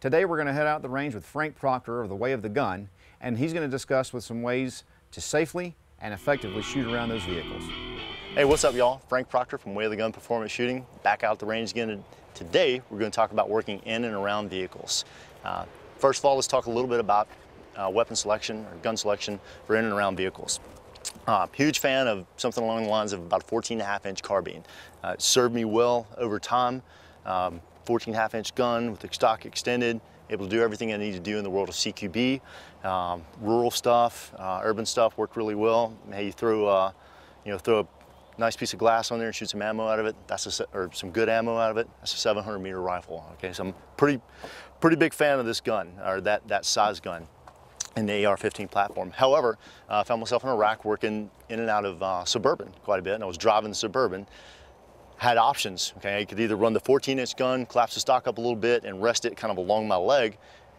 Today we're going to head out the range with Frank Proctor of the Way of the Gun, and he's going to discuss with some ways to safely and effectively shoot around those vehicles. Hey, what's up y'all? Frank Proctor from Way of the Gun Performance Shooting, back out the range again. Today we're going to talk about working in and around vehicles. Uh, first of all, let's talk a little bit about uh, weapon selection or gun selection for in and around vehicles. Uh, huge fan of something along the lines of about a 14 and a half inch carbine. Uh, served me well over time. Um, 14 half inch gun with the stock extended, able to do everything I need to do in the world of CQB. Um, rural stuff, uh, urban stuff worked really well. Hey, you throw, uh, you know, throw a nice piece of glass on there and shoot some ammo out of it. That's a, or some good ammo out of it. That's a 700 meter rifle. Okay, so I'm pretty, pretty big fan of this gun or that that size gun in the AR-15 platform. However, uh, I found myself in Iraq working in and out of uh, Suburban quite a bit, and I was driving the Suburban had options. Okay, I could either run the 14 inch gun, collapse the stock up a little bit and rest it kind of along my leg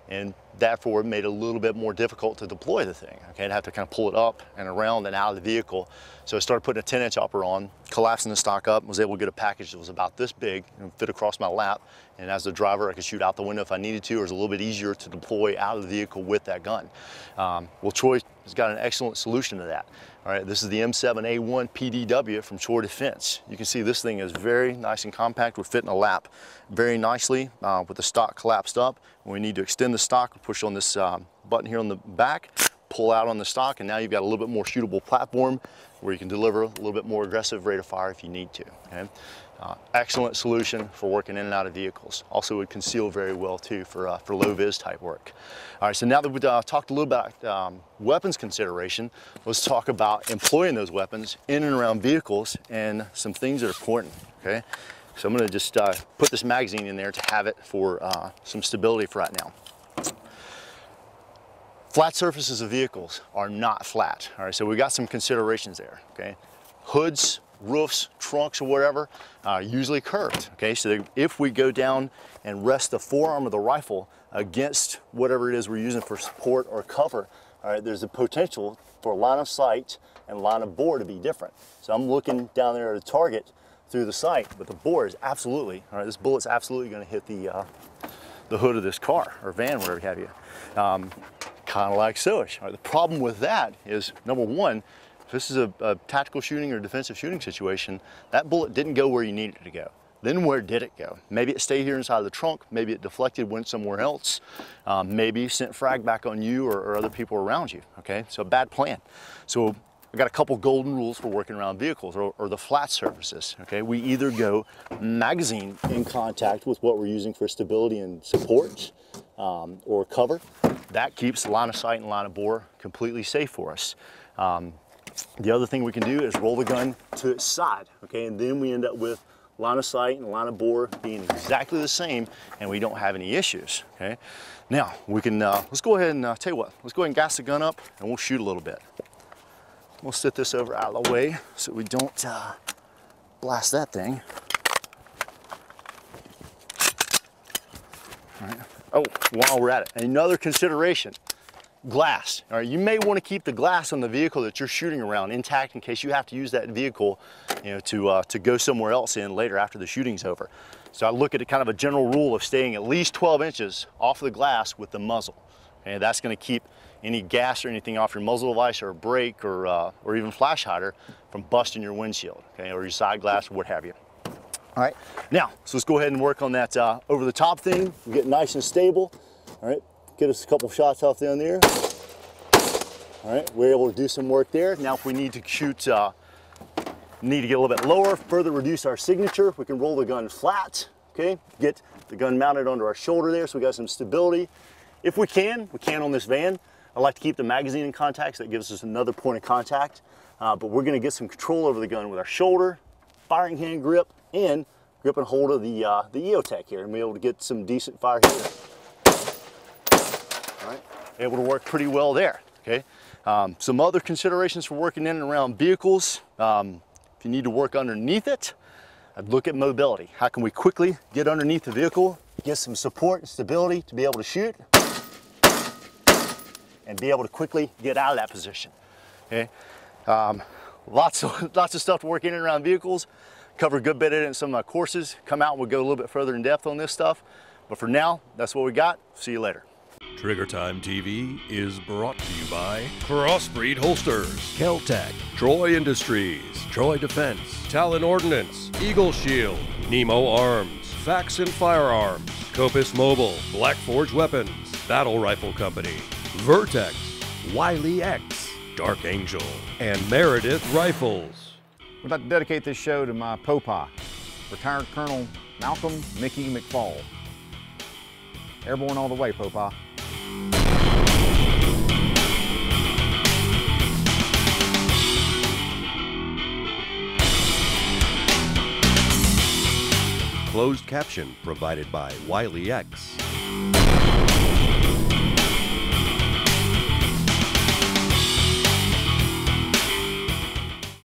and therefore made it a little bit more difficult to deploy the thing. Okay, I'd have to kind of pull it up and around and out of the vehicle. So I started putting a 10 inch upper on, collapsing the stock up, was able to get a package that was about this big and fit across my lap. And as the driver, I could shoot out the window if I needed to, or it was a little bit easier to deploy out of the vehicle with that gun. Um, well, Troy has got an excellent solution to that. All right, this is the M7A1 PDW from Troy Defense. You can see this thing is very nice and compact. We're fitting a lap very nicely uh, with the stock collapsed up. When we need to extend the stock, we push on this uh, button here on the back, pull out on the stock, and now you've got a little bit more shootable platform where you can deliver a little bit more aggressive rate of fire if you need to. Okay? Uh, excellent solution for working in and out of vehicles. Also would conceal very well too for, uh, for low vis type work. All right, so now that we've uh, talked a little about um, weapons consideration, let's talk about employing those weapons in and around vehicles and some things that are important, okay? So I'm gonna just uh, put this magazine in there to have it for uh, some stability for right now. Flat surfaces of vehicles are not flat, all right? So we got some considerations there, okay? Hoods, roofs, trunks, or whatever, uh, usually curved. Okay, so if we go down and rest the forearm of the rifle against whatever it is we're using for support or cover, all right, there's a potential for line of sight and line of bore to be different. So I'm looking down there at a target through the sight, but the bore is absolutely, all right, this bullet's absolutely gonna hit the, uh, the hood of this car or van, whatever have you. Um, kind of like soish. Right, the problem with that is, number one, if this is a, a tactical shooting or defensive shooting situation, that bullet didn't go where you needed it to go. Then where did it go? Maybe it stayed here inside the trunk, maybe it deflected, went somewhere else, um, maybe sent frag back on you or, or, other people around you, okay? So bad plan. So I got a couple golden rules for working around vehicles or, or, the flat surfaces, okay? We either go magazine in contact with what we're using for stability and support um, or cover. That keeps line of sight and line of bore completely safe for us. Um, the other thing we can do is roll the gun to its side, okay? And then we end up with line of sight and line of bore being exactly the same and we don't have any issues, okay? Now, we can, uh, let's go ahead and uh, tell you what, let's go ahead and gas the gun up and we'll shoot a little bit. We'll sit this over out of the way so we don't uh, blast that thing. All right. Oh, while we're at it, another consideration glass. All right, you may want to keep the glass on the vehicle that you're shooting around intact in case you have to use that vehicle, you know, to uh, to go somewhere else in later after the shooting's over. So I look at it kind of a general rule of staying at least 12 inches off the glass with the muzzle. And okay? that's going to keep any gas or anything off your muzzle device or brake or uh, or even flash hider from busting your windshield, okay, or your side glass what have you. All right, now, so let's go ahead and work on that uh, over the top thing, get nice and stable. All right, get us a couple shots off down there. All right, we're able to do some work there. Now if we need to shoot, uh, need to get a little bit lower, further reduce our signature, we can roll the gun flat, okay? Get the gun mounted onto our shoulder there so we got some stability. If we can, we can on this van. I like to keep the magazine in contact so that gives us another point of contact. Uh, but we're gonna get some control over the gun with our shoulder, firing hand grip, and gripping hold of the, uh, the EOTech here and be able to get some decent fire here All right, able to work pretty well there, okay? Um, some other considerations for working in and around vehicles, um, if you need to work underneath it, I'd look at mobility. How can we quickly get underneath the vehicle, get some support and stability to be able to shoot, and be able to quickly get out of that position, okay? Um, lots, of, lots of stuff to work in and around vehicles, cover a good bit of it in some of my courses, come out and we'll go a little bit further in depth on this stuff. But for now, that's what we got. See you later. Trigger Time TV is brought to you by Crossbreed Holsters, Keltec, Troy Industries, Troy Defense, Talon Ordnance, Eagle Shield, Nemo Arms, Faxon Firearms, Copus Mobile, Black Forge Weapons, Battle Rifle Company, Vertex, Wiley X, Dark Angel, and Meredith Rifles. We'd like to dedicate this show to my Popa, retired Colonel Malcolm Mickey McFall. Airborne all the way, Popa. Closed caption provided by Wiley X.